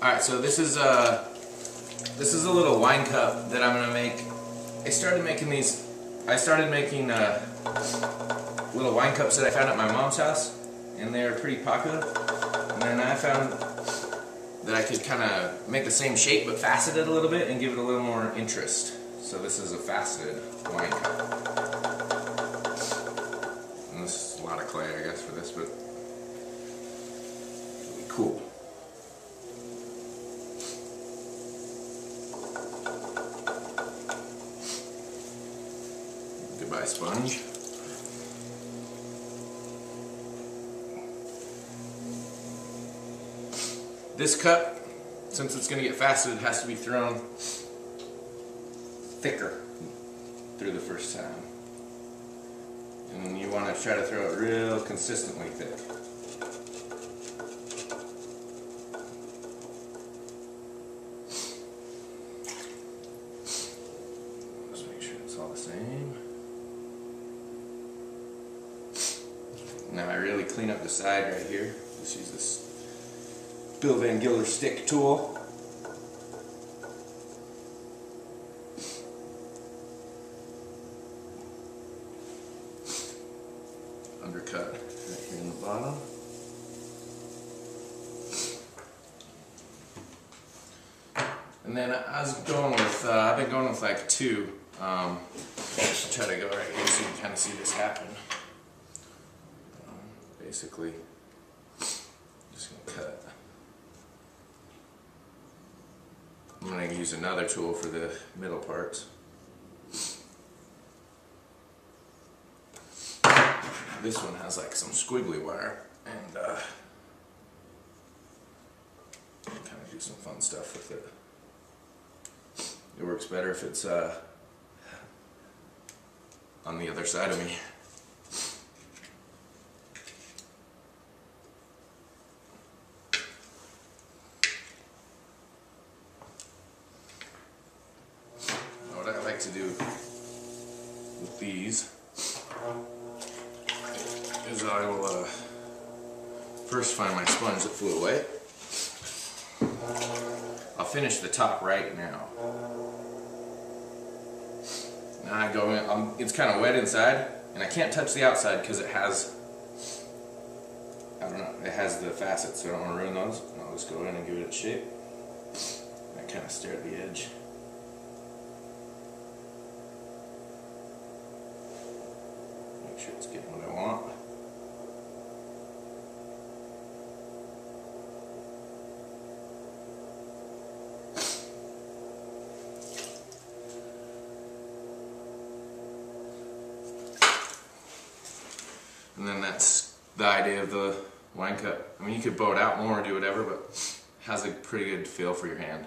Alright, so this is a this is a little wine cup that I'm gonna make. I started making these I started making uh, little wine cups that I found at my mom's house and they're pretty popular. And then I found that I could kind of make the same shape but facet it a little bit and give it a little more interest. So this is a faceted wine cup. And this is a lot of clay I guess for this, but it'll Goodbye sponge. This cup, since it's going to get faceted, has to be thrown thicker through the first time. And you want to try to throw it real consistently thick. Let's make sure it's all the same. Clean up the side right here. Just use this Bill Van Gilder stick tool. Undercut right here in the bottom. And then I was going with, uh, I've been going with like two. Um, just try to go right here so you can kind of see this happen. Basically, just gonna cut. I'm gonna use another tool for the middle parts. This one has like some squiggly wire and uh, kind of do some fun stuff with it. It works better if it's uh, on the other side of me. What I like to do these is I will uh, first find my sponge that flew away. I'll finish the top right now. Now I go in, um, it's kind of wet inside, and I can't touch the outside because it has, I don't know, it has the facets, so I don't want to ruin those. And I'll just go in and give it its shape. I kind of stare at the edge. Make sure it's getting what I want. And then that's the idea of the wine cup. I mean, you could bow it out more, do whatever, but has a pretty good feel for your hand.